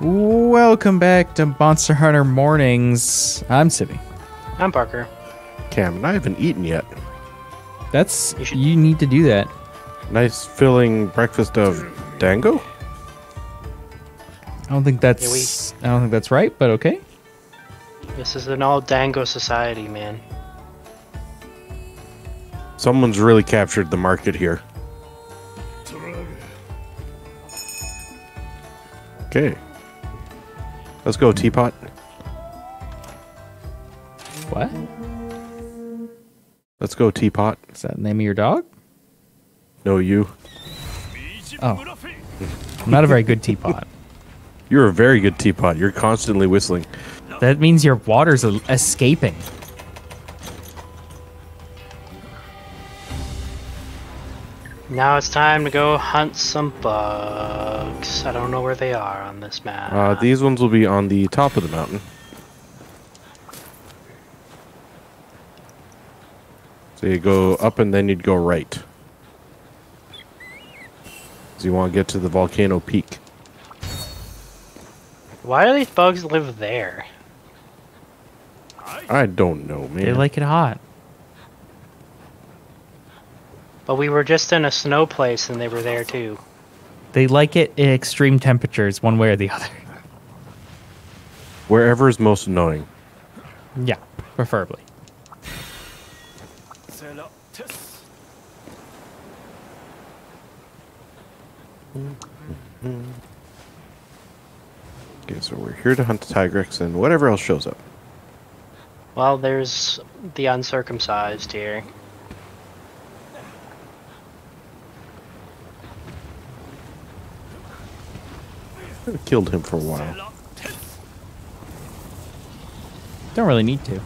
Welcome back to Monster Hunter Mornings. I'm Civvie. I'm Parker. Cam, and I haven't eaten yet. That's You you, need to do that. Nice filling breakfast of dango. I don't think that's I don't think that's right, but okay. This is an all dango society, man. Someone's really captured the market here. Okay. Let's go, teapot. What? Let's go, teapot. Is that the name of your dog? No, you. Oh. I'm not a very good teapot. You're a very good teapot. You're constantly whistling. That means your water's escaping. Now it's time to go hunt some bugs. I don't know where they are on this map. Uh, these ones will be on the top of the mountain. So you go up and then you'd go right. So you want to get to the volcano peak. Why do these bugs live there? I don't know, man. They like it hot. But we were just in a snow place and they were there too. They like it in extreme temperatures, one way or the other. Wherever is most annoying. Yeah, preferably. Okay, so we're here to hunt the Tigrex and whatever else shows up. Well, there's the uncircumcised here. Killed him for a while. Don't really need to.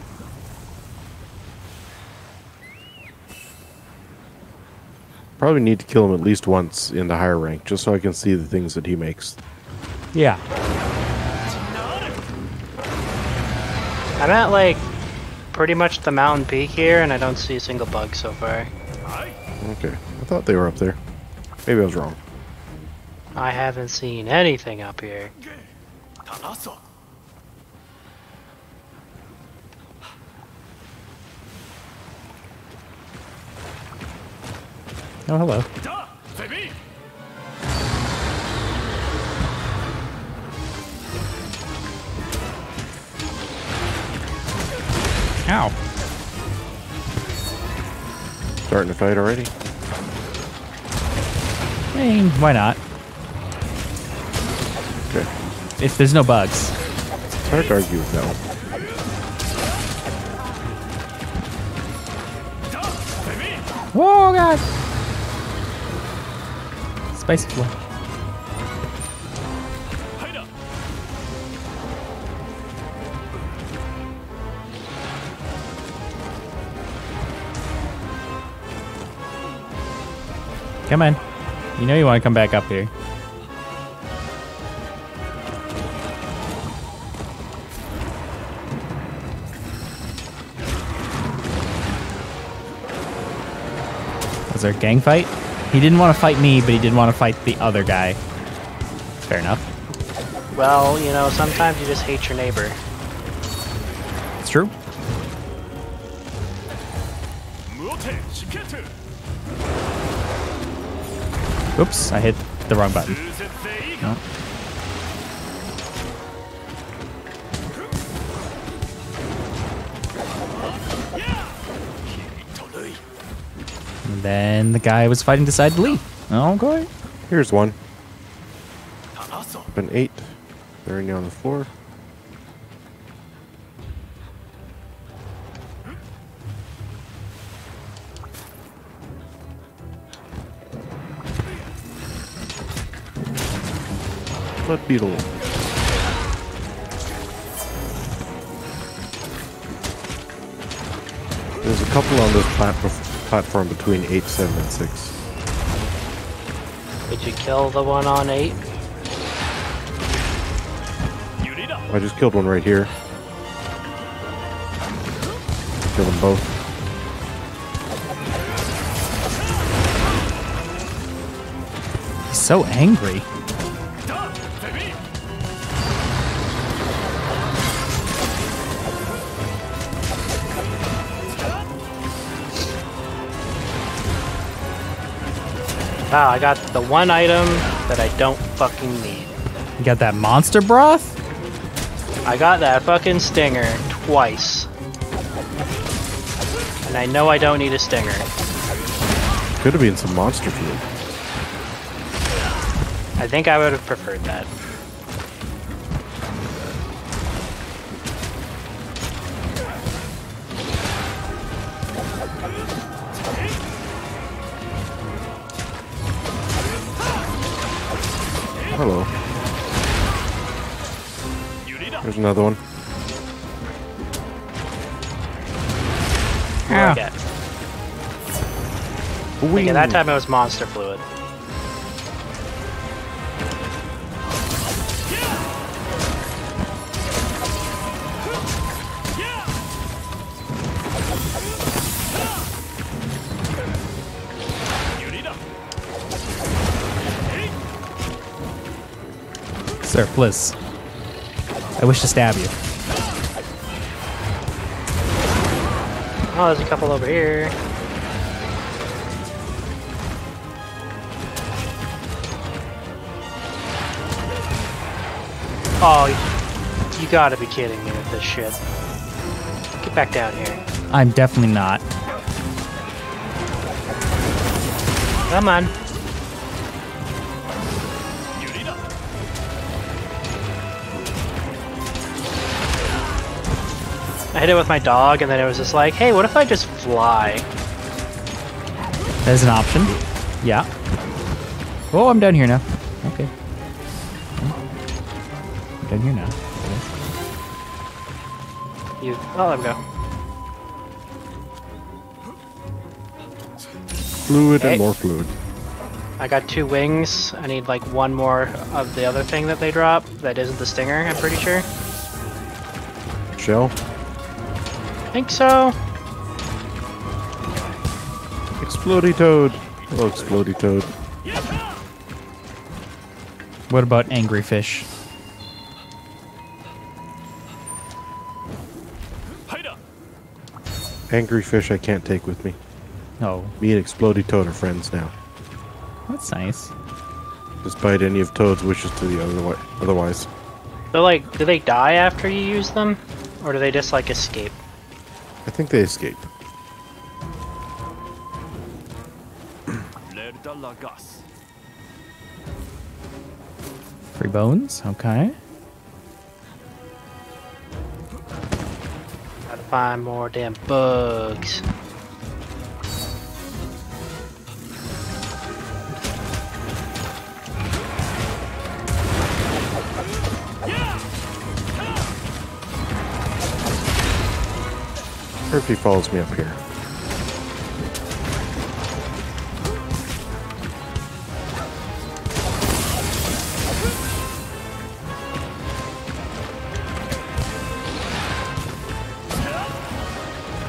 Probably need to kill him at least once in the higher rank, just so I can see the things that he makes. Yeah. I'm at like pretty much the mountain peak here and I don't see a single bug so far. Okay, I thought they were up there. Maybe I was wrong. I haven't seen anything up here. Oh, hello. Ow. Starting to fight already? I mean, why not? Okay. If there's no bugs. It's hard to argue with that one. Whoa, God! Spicy flow. Come on. You know you want to come back up here. Was there a gang fight? He didn't want to fight me, but he did want to fight the other guy. Fair enough. Well, you know, sometimes you just hate your neighbor. It's true. Oops, I hit the wrong button. And then the guy was fighting decided to leave. Okay. Here's one. Up an eight. They're already on the floor. Blood beetle. There's a couple on this platform platform between eight, seven, and six. Did you kill the one on 8? I just killed one right here. Kill them both. He's so angry. Wow, I got the one item that I don't fucking need. You got that monster broth? I got that fucking stinger twice. And I know I don't need a stinger. Could have been some monster food. I think I would have preferred that. Another one. Ow. Okay. Whee! That time it was monster fluid. Sir, please. I wish to stab you. Oh, there's a couple over here. Oh, you gotta be kidding me with this shit. Get back down here. I'm definitely not. Come on. I hit it with my dog, and then it was just like, hey, what if I just fly? That is an option. Yeah. Oh, I'm down here now. Okay. I'm down here now. You. Oh, there we go. Fluid Hey. and more fluid. I got two wings. I need like one more of the other thing that they drop. That isn't the stinger, I'm pretty sure. Shell. I think so. Explodey toad. Hello, explodey toad. What about angry fish? Angry fish I can't take with me. Oh, Me and explodey toad are friends now. that's nice. Despite any of Toad's wishes to the other way. otherwise. So like, do they die after you use them, or do they just like escape? I think they escape. Lerda Free bones. Okay. Gotta find more damn bugs. Or if he follows me up here.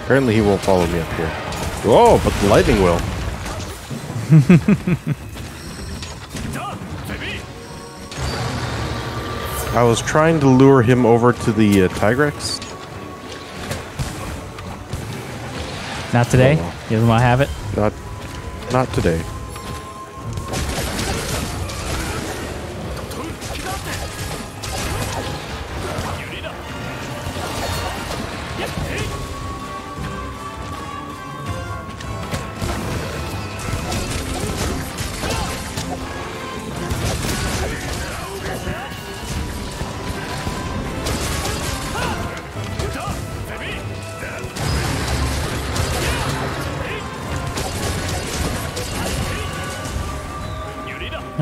Apparently he won't follow me up here. Whoa, but the lightning will. I was trying to lure him over to the uh, Tigrex. Not today. You don't want to have it. Not, not today.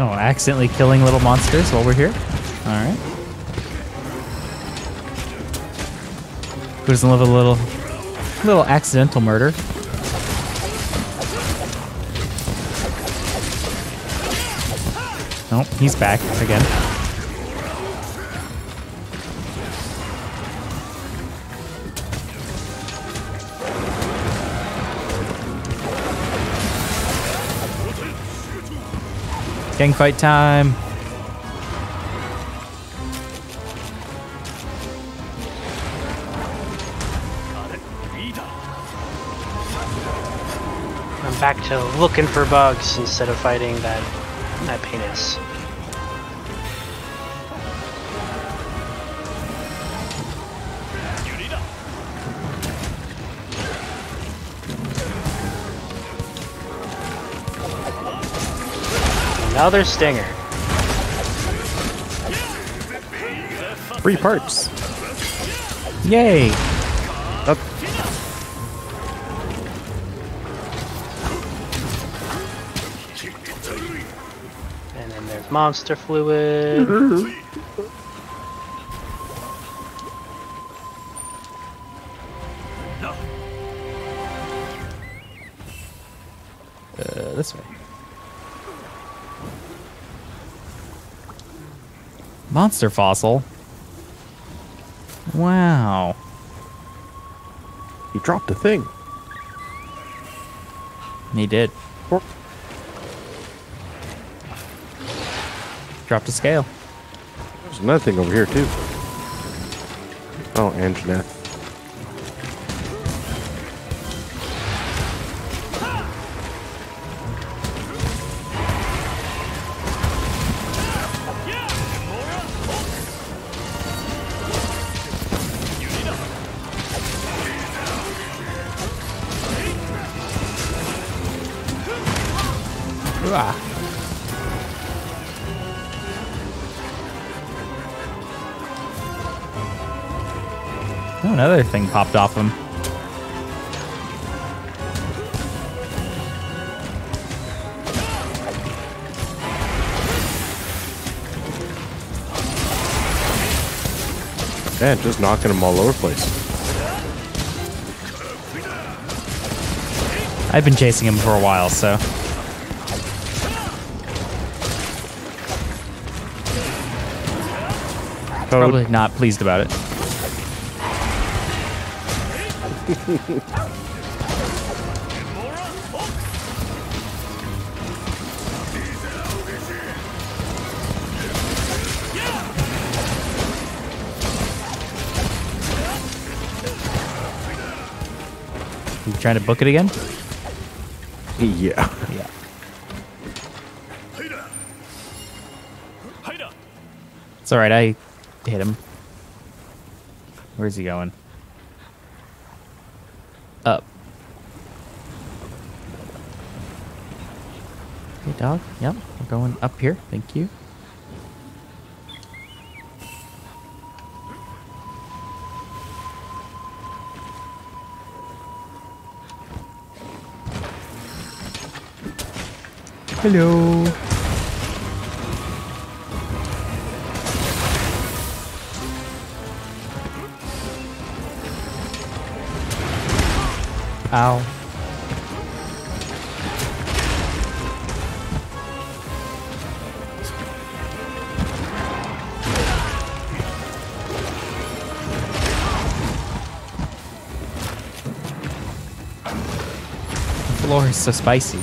Oh, accidentally killing little monsters while we're here. All right. Who doesn't love a little, little accidental murder? Nope, he's back again. Gang fight time. I'm back to looking for bugs instead of fighting that that penis. Another stinger. Three parts. Yay! Up. And then there's monster fluid. Monster fossil. Wow. He dropped a thing. He did. Or- Dropped a scale. There's another thing over here too. Oh, Anjanath. Ah. Oh, another thing popped off him. Man, just knocking them all over the place. I've been chasing him for a while, so. Toad. Probably not pleased about it. You trying to book it again? Yeah. Yeah. It's alright, I hit him. Where's he going? Up. Hey, dog. Yep, we're going up here. Thank you. Hello. Ow. The floor is so spicy.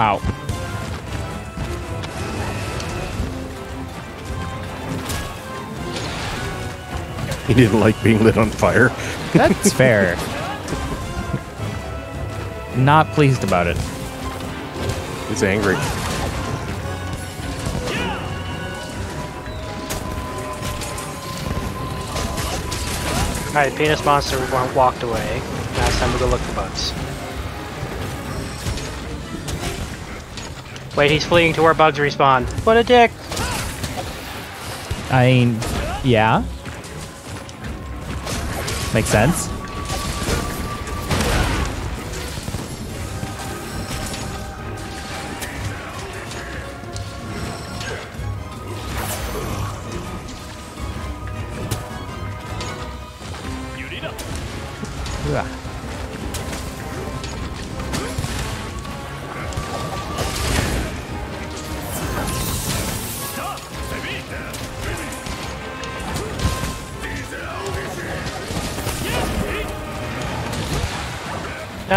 Ow. He didn't like being lit on fire. That's fair. Not pleased about it. He's angry. Alright, penis monster walked away. Now it's time to go look for bugs. Wait, he's fleeing to where bugs respawn. What a dick! I mean, yeah. Makes sense.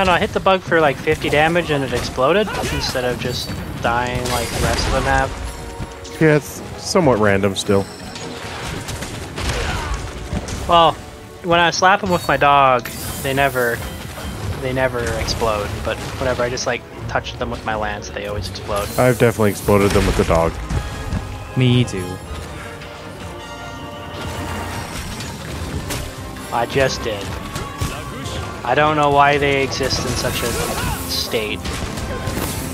Don't know, I hit the bug for like 50 damage and it exploded instead of just dying like the rest of them have. Yeah, it's somewhat random still. Well, when I slap them with my dog, they never, they never explode. But whenever I just like touch them with my lance, they always explode. I've definitely exploded them with the dog. Me too. I just did. I don't know why they exist in such a state.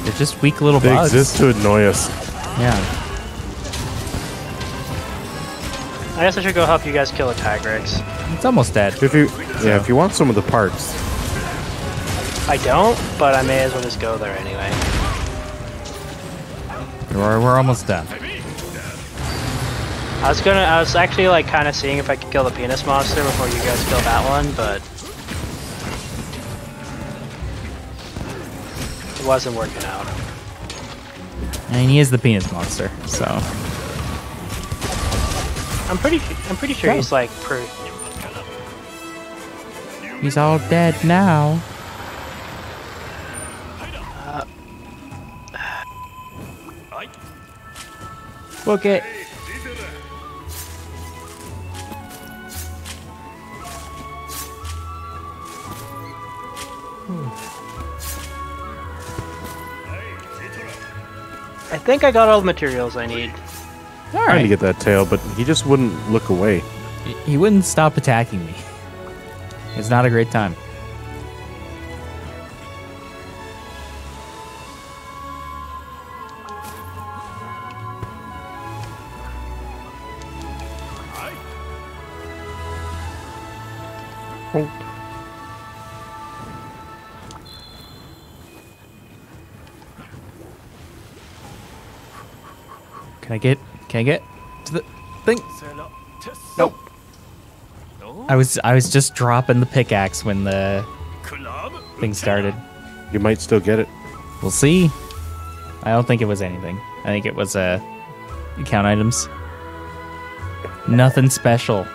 They're just weak little They bugs. exist to annoy us. Yeah. I guess I should go help you guys kill a Tigrex. It's almost dead. If you, yeah, if you want some of the parts, I don't, but I may as well just go there anyway. We're, we're almost done. I was gonna, I was actually like kind of seeing if I could kill the penis monster before you guys kill that one, but wasn't working out. I mean, he is the penis monster, so. I'm pretty, I'm pretty sure Oh. he's like per. He's all dead now. Uh, Book it. I think I got all the materials I need. All trying to get that tail, but he just wouldn't look away. He- He wouldn't stop attacking me. It's not a great time. Can I get to the thing? Nope. I was I was just dropping the pickaxe when the thing started. You might still get it. We'll see. I don't think it was anything. I think it was uh count items. Nothing special.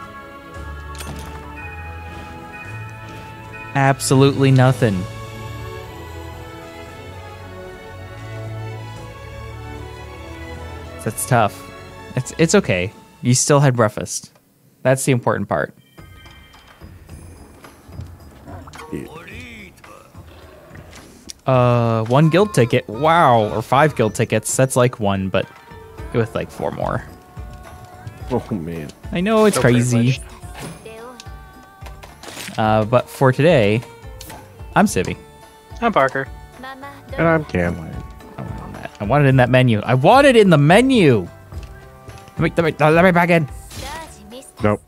Absolutely nothing. That's tough. It's it's okay. You still had breakfast. That's the important part. Uh, one guild ticket. Wow, or five guild tickets. That's like one, but with like four more. Oh man. I know it's So crazy. Uh, but for today, I'm Civvie. I'm Parker. And I'm Cam. I want that. I want it in that menu. I want it in the menu. Let me, let me, let me back in. Nope.